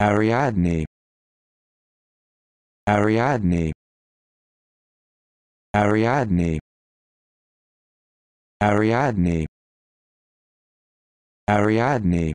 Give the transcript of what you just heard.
Ariadne. Ariadne. Ariadne. Ariadne. Ariadne.